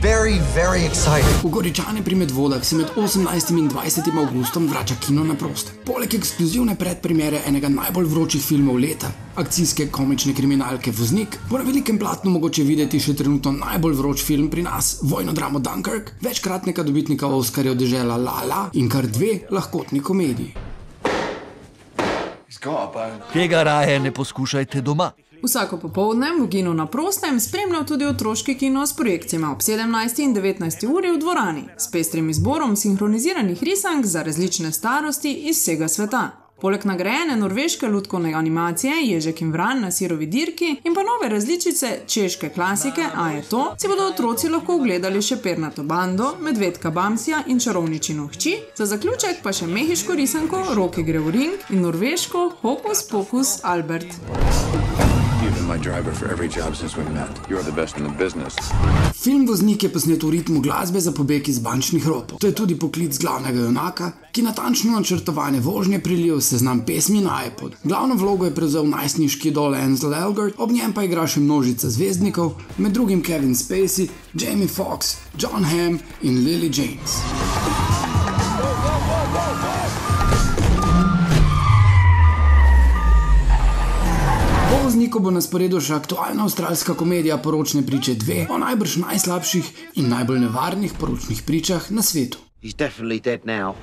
very, very excited. V Goričane pri Medvodah se med 18. in 20. augustom vrača kino na proste. Poleg ekskluzivne predpremiere enega najbolj vročih filmov leta, akcijske komične kriminalke Voznik, bo na velikem platnu mogoče videti še trenutno najbolj vroč film pri nas, vojno dramo Dunkirk, večkratnega dobitnika Oscarja od dežela Lala in kar dve lahkotni komediji. Tega raje ne poskušajte doma. Vsako popoldne v Ginu na prostem spremljal tudi otroški kino s projekcijami ob 17. in 19. uri v dvorani, s pestrim izborom sinhroniziranih risank za različne starosti iz vsega sveta. Poleg nagrajene norveške lutkovne animacije Ježek in Vran na sirovi dirki in pa nove različice češke klasike A je to, si bodo otroci lahko ogledali še pernato bando, medvedka Bamsija in čarovničino hči, za zaključek pa še mehiško risanko Roke gre v ring in norveško Hokus Pokus Albert. My driver for every job since we met. You're the best in the business. Film Voznik je posnet v ritmu glasbe za pobeg iz bančnih ropov. To je tudi poklic glavnega junaka, ki natančno načrtovane vožnje prilijo v seznam pesmi na iPod. Glavno vlogo je prevzel najstniški dol Ansel Elgort, ob njem pa igra še množica zvezdnikov, med drugim Kevin Spacey, Jamie Foxx, John Hamm in Lily James. Vozniku bo na sporedu še aktualna avstralska komedija Poročne priče 2 o najbrž najslabših in najbolj nevarnih poročnih pričah na svetu. He's definitely dead now.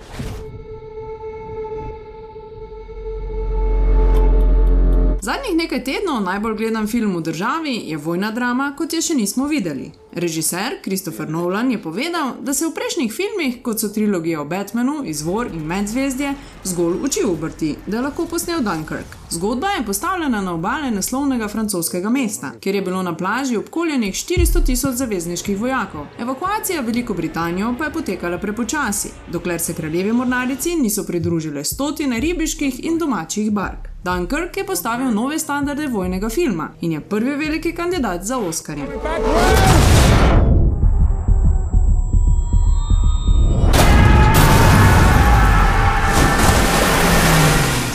Zadnjih nekaj tednov najbolj gledan film v državi je vojna drama, kot je še nismo videli. Režiser Christopher Nolan je povedal, da se v prejšnjih filmih, kot so trilogija o Batmanu, Izvor in Medzvezdje, zgolj uči obrti, da je lahko posnel Dunkirk. Zgodba je postavljena na obale naslovnega francoskega mesta, kjer je bilo na plaži obkoljenih 400 tisoč zavezniških vojakov. Evakuacija Veliko Britanijo pa je potekala prepočasi, dokler se kraljevi mornarici niso pridružile stotine ribiških in domačih bark. Dunkirk je postavil nove standarde vojnega filma in je prvi veliki kandidat za Oscarje.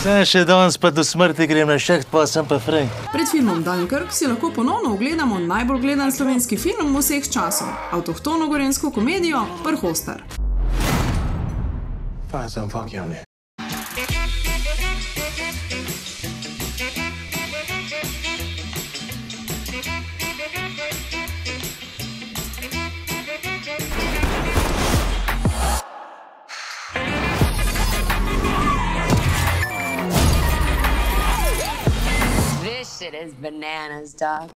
Saj še danes pa do smrti grem na šeht, pa sem pa frej. Pred filmom Dunkirk si lahko ponovno ogledamo najbolj gledan slovenski film vseh časov, avtohtono gorensko komedijo Prhostar. Pa sem fuk javni. This shit is bananas, dog.